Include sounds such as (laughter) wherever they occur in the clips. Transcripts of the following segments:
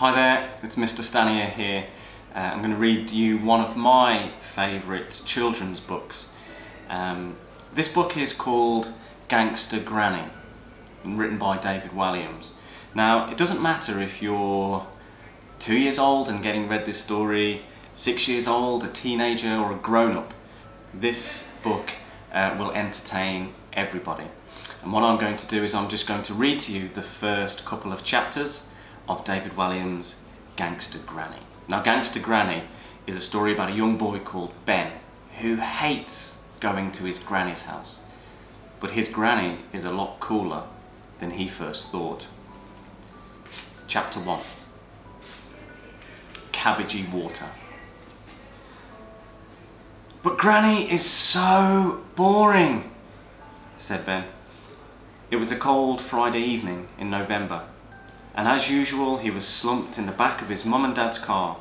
Hi there, it's Mr. Stanier here. Uh, I'm going to read you one of my favourite children's books. Um, this book is called Gangsta Granny, written by David Walliams. Now, it doesn't matter if you're two years old and getting read this story, six years old, a teenager, or a grown up. This book uh, will entertain everybody. And what I'm going to do is I'm just going to read to you the first couple of chapters of David Walliams' Gangsta Granny. Now, Gangsta Granny is a story about a young boy called Ben who hates going to his granny's house. But his granny is a lot cooler than he first thought. Chapter 1 Cabbagey Water. But Granny is so boring, said Ben. It was a cold Friday evening in November, and as usual he was slumped in the back of his mum and dad's car.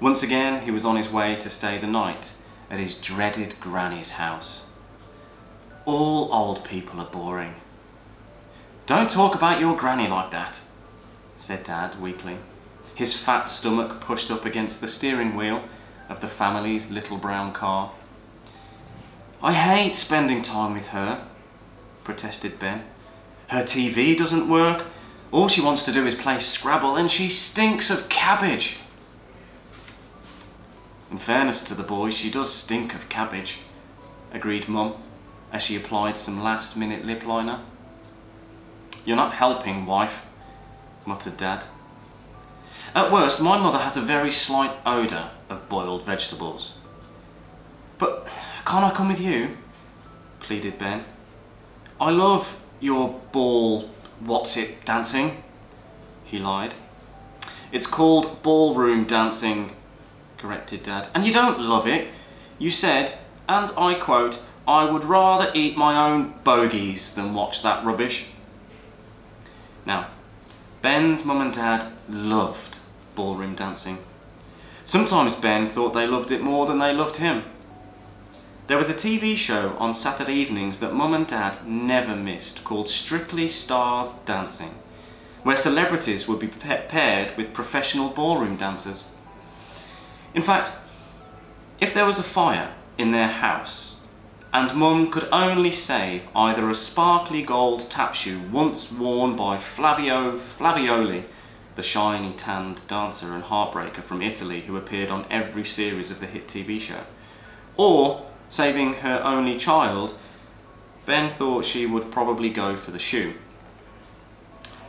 Once again he was on his way to stay the night at his dreaded Granny's house. All old people are boring. Don't talk about your Granny like that, said Dad weakly, his fat stomach pushed up against the steering wheel of the family's little brown car. I hate spending time with her, protested Ben. Her TV doesn't work. All she wants to do is play Scrabble and she stinks of cabbage. In fairness to the boy, she does stink of cabbage, agreed Mum as she applied some last minute lip liner. You're not helping, wife, muttered Dad. At worst, my mother has a very slight odour of boiled vegetables. But can't I come with you? pleaded Ben. I love your ball, what's it, dancing, he lied. It's called ballroom dancing, corrected Dad. And you don't love it. You said, and I quote, I would rather eat my own bogies than watch that rubbish. Now, Ben's mum and dad loved ballroom dancing. Sometimes Ben thought they loved it more than they loved him. There was a TV show on Saturday evenings that Mum and Dad never missed called Strictly Stars Dancing, where celebrities would be paired with professional ballroom dancers. In fact, if there was a fire in their house and Mum could only save either a sparkly gold tap shoe once worn by Flavio Flavioli, the shiny tanned dancer and heartbreaker from Italy who appeared on every series of the hit TV show, or saving her only child, Ben thought she would probably go for the shoe.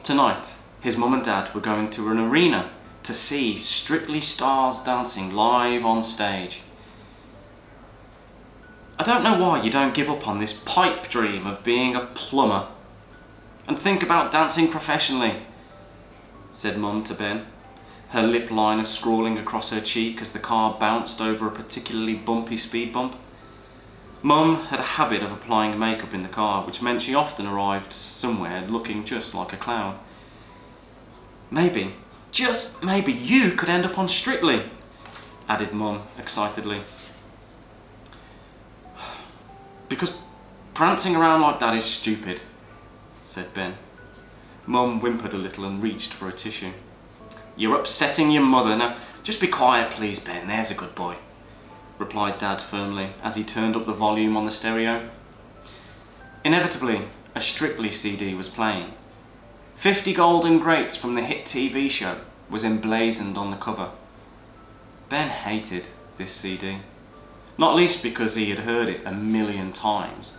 Tonight, his mum and dad were going to an arena to see Strictly Stars dancing live on stage. I don't know why you don't give up on this pipe dream of being a plumber and think about dancing professionally, said Mum to Ben, her lip liner scrawling across her cheek as the car bounced over a particularly bumpy speed bump. Mum had a habit of applying makeup in the car, which meant she often arrived somewhere looking just like a clown. Maybe, just maybe, you could end up on Strictly, added Mum excitedly. Because prancing around like that is stupid, said Ben. Mum whimpered a little and reached for a tissue. You're upsetting your mother. Now, just be quiet, please, Ben. There's a good boy replied Dad firmly as he turned up the volume on the stereo. Inevitably, a Strictly CD was playing. Fifty Golden Greats from the hit TV show was emblazoned on the cover. Ben hated this CD, not least because he had heard it a million times.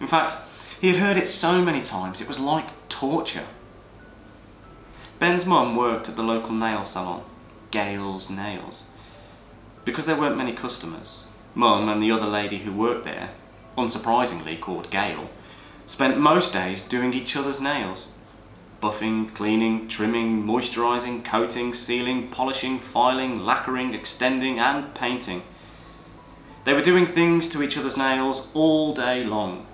In fact, he had heard it so many times it was like torture. Ben's mum worked at the local nail salon, Gail's Nails, because there weren't many customers, Mum and the other lady who worked there, unsurprisingly called Gail, spent most days doing each other's nails. Buffing, cleaning, trimming, moisturising, coating, sealing, polishing, filing, lacquering, extending and painting. They were doing things to each other's nails all day long,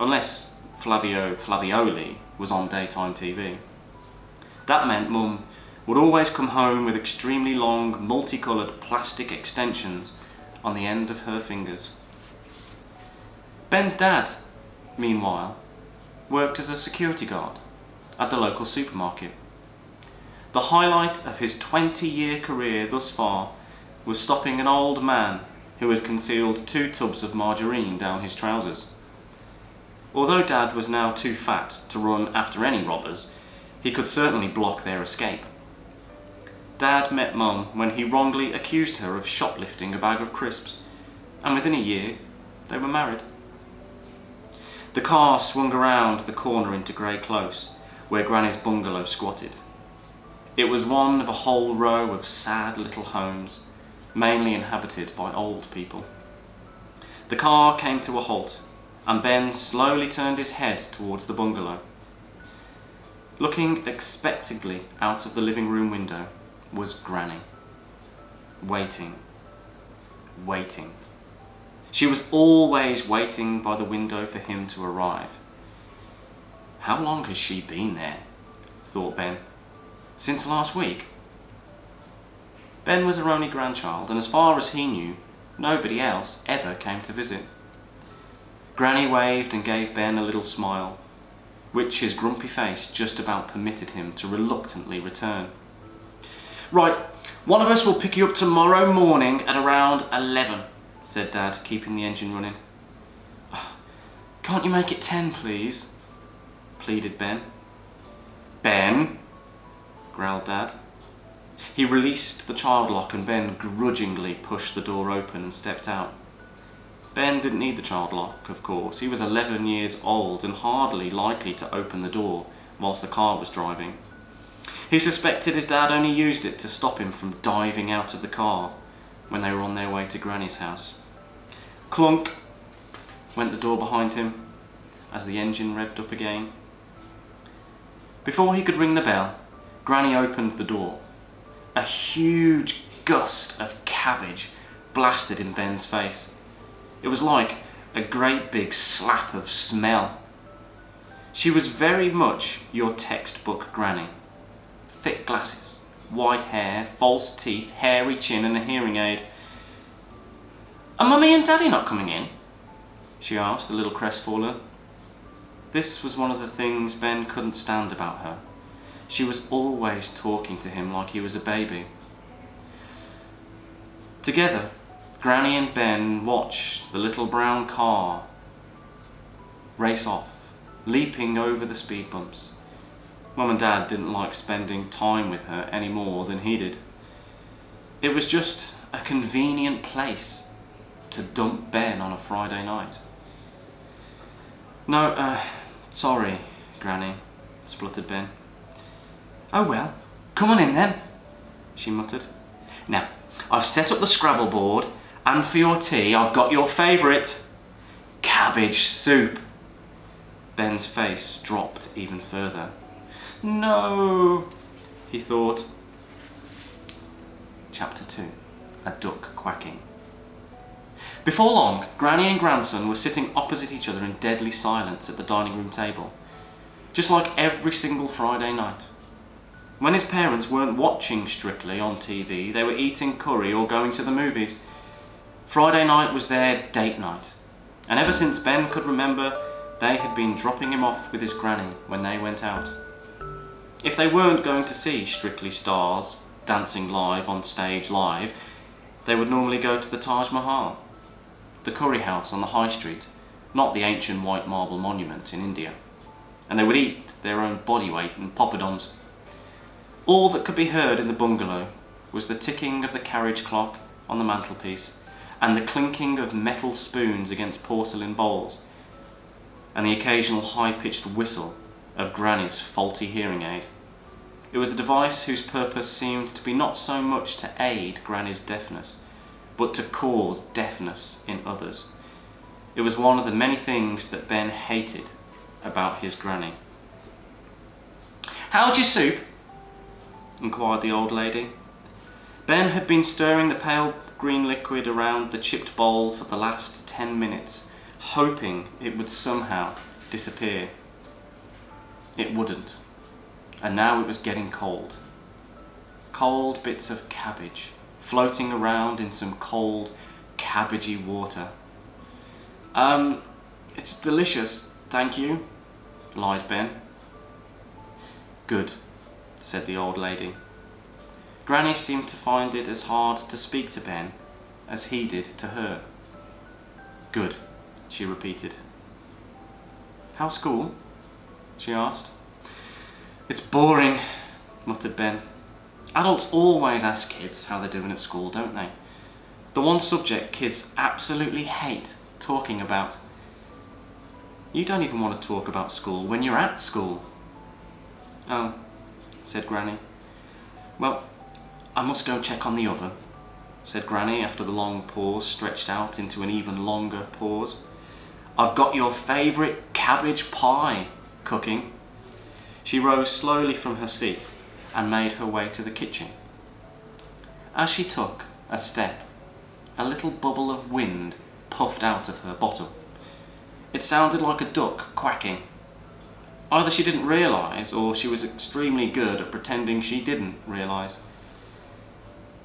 unless Flavio Flavioli was on daytime TV. That meant Mum would always come home with extremely long, multicoloured plastic extensions on the end of her fingers. Ben's dad, meanwhile, worked as a security guard at the local supermarket. The highlight of his 20-year career thus far was stopping an old man who had concealed two tubs of margarine down his trousers. Although Dad was now too fat to run after any robbers, he could certainly block their escape. Dad met Mum when he wrongly accused her of shoplifting a bag of crisps, and within a year they were married. The car swung around the corner into Grey Close, where Granny's bungalow squatted. It was one of a whole row of sad little homes, mainly inhabited by old people. The car came to a halt, and Ben slowly turned his head towards the bungalow. Looking expectantly out of the living room window was Granny, waiting, waiting. She was always waiting by the window for him to arrive. How long has she been there? thought Ben. Since last week? Ben was her only grandchild, and as far as he knew, nobody else ever came to visit. Granny waved and gave Ben a little smile, which his grumpy face just about permitted him to reluctantly return. Right, one of us will pick you up tomorrow morning at around 11, said Dad, keeping the engine running. (sighs) Can't you make it 10, please? pleaded Ben. Ben, growled Dad. He released the child lock and Ben grudgingly pushed the door open and stepped out. Ben didn't need the child lock, of course. He was 11 years old and hardly likely to open the door whilst the car was driving. He suspected his dad only used it to stop him from diving out of the car when they were on their way to Granny's house. Clunk went the door behind him as the engine revved up again. Before he could ring the bell, Granny opened the door. A huge gust of cabbage blasted in Ben's face. It was like a great big slap of smell. She was very much your textbook granny. Thick glasses, white hair, false teeth, hairy chin and a hearing aid. Are mummy and daddy not coming in? She asked, a little crestfallen. This was one of the things Ben couldn't stand about her. She was always talking to him like he was a baby. Together, Granny and Ben watched the little brown car race off, leaping over the speed bumps. Mum and Dad didn't like spending time with her any more than he did. It was just a convenient place to dump Ben on a Friday night. No, uh, sorry, Granny, spluttered Ben. Oh well, come on in then, she muttered. Now, I've set up the Scrabble board and for your tea, I've got your favourite cabbage soup. Ben's face dropped even further. No, he thought. Chapter 2 A Duck Quacking. Before long, Granny and grandson were sitting opposite each other in deadly silence at the dining room table, just like every single Friday night. When his parents weren't watching Strictly on TV, they were eating curry or going to the movies. Friday night was their date night, and ever since Ben could remember, they had been dropping him off with his granny when they went out. If they weren't going to see Strictly Stars dancing live on stage live, they would normally go to the Taj Mahal, the curry house on the high street, not the ancient white marble monument in India. And they would eat their own body weight in poppadoms. All that could be heard in the bungalow was the ticking of the carriage clock on the mantelpiece and the clinking of metal spoons against porcelain bowls, and the occasional high-pitched whistle of Granny's faulty hearing aid. It was a device whose purpose seemed to be not so much to aid Granny's deafness, but to cause deafness in others. It was one of the many things that Ben hated about his granny. How's your soup? inquired the old lady. Ben had been stirring the pale green liquid around the chipped bowl for the last ten minutes, hoping it would somehow disappear. It wouldn't, and now it was getting cold. Cold bits of cabbage floating around in some cold, cabbagey water. Um, it's delicious, thank you, lied Ben. Good, said the old lady. Granny seemed to find it as hard to speak to Ben as he did to her. Good, she repeated. How's school? She asked. It's boring, muttered Ben. Adults always ask kids how they're doing at school, don't they? The one subject kids absolutely hate talking about. You don't even want to talk about school when you're at school. Oh, said Granny. Well, I must go check on the oven, said Granny after the long pause stretched out into an even longer pause. I've got your favourite cabbage pie cooking. She rose slowly from her seat and made her way to the kitchen. As she took a step, a little bubble of wind puffed out of her bottom. It sounded like a duck quacking. Either she didn't realise, or she was extremely good at pretending she didn't realise.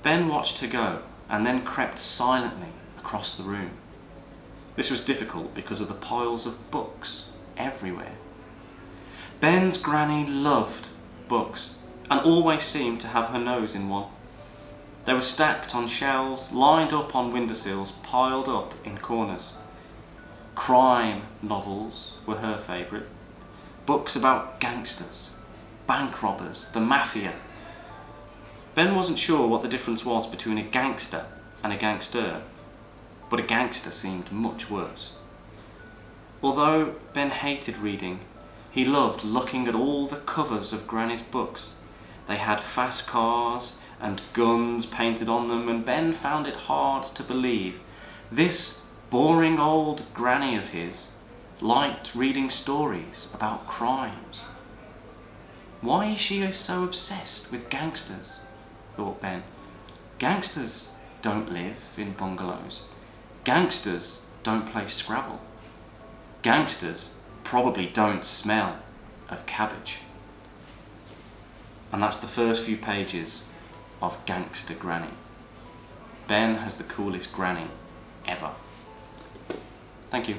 Ben watched her go, and then crept silently across the room. This was difficult because of the piles of books everywhere. Ben's granny loved books, and always seemed to have her nose in one. They were stacked on shelves, lined up on windowsills, piled up in corners. Crime novels were her favourite. Books about gangsters, bank robbers, the mafia. Ben wasn't sure what the difference was between a gangster and a gangsta, but a gangsta seemed much worse. Although Ben hated reading, he loved looking at all the covers of Granny's books. They had fast cars and guns painted on them, and Ben found it hard to believe this boring old granny of his liked reading stories about crimes. Why is she so obsessed with gangsters? thought Ben. Gangsters don't live in bungalows. Gangsters don't play Scrabble. Gangsters probably don't smell of cabbage. And that's the first few pages of Gangsta Granny. Ben has the coolest granny ever. Thank you.